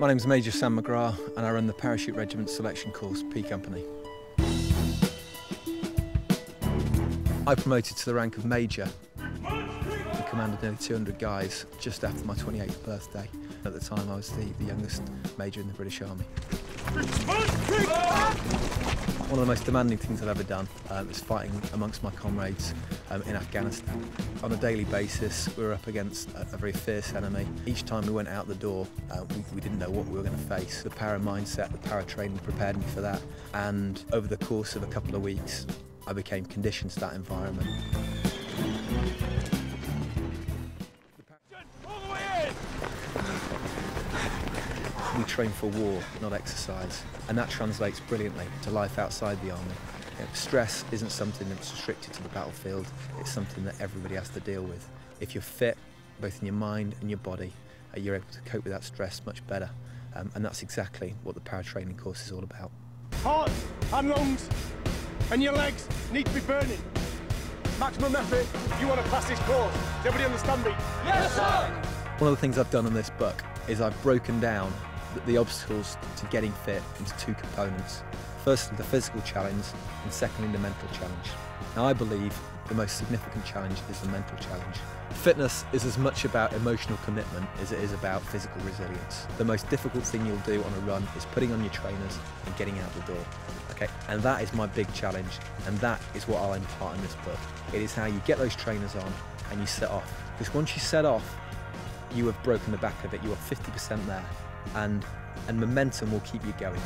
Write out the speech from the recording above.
My name's Major Sam McGrath and I run the Parachute Regiment Selection Course, P Company. I promoted to the rank of Major and commanded nearly 200 guys just after my 28th birthday. At the time I was the, the youngest Major in the British Army. One of the most demanding things I've ever done um, is fighting amongst my comrades um, in Afghanistan. On a daily basis, we were up against a, a very fierce enemy. Each time we went out the door, uh, we, we, didn't know what we were going to face. The para mindset, the para training prepared me for that. And over the course of a couple of weeks, I became conditioned to that environment. We train for war, not exercise, and that translates brilliantly to life outside the army. You know, stress isn't something that's restricted to the battlefield, it's something that everybody has to deal with. If you're fit, both in your mind and your body, uh, you're able to cope with that stress much better. Um, and that's exactly what the para training course is all about. Heart and lungs and your legs need to be burning. Maximum effort, you want to pass this course. Does everybody understand me? Yes, sir! One of the things I've done in this book is I've broken down the obstacles to getting fit into two components. Firstly, the physical challenge, and secondly, the mental challenge. Now, I believe the most significant challenge is the mental challenge. Fitness is as much about emotional commitment as it is about physical resilience. The most difficult thing you'll do on a run is putting on your trainers and getting out the door. Okay, and that is my big challenge, and that is what I'll impart in this book. It is how you get those trainers on and you set off. Because once you set off, you have broken the back of it. You are 50% there, and and momentum will keep you going.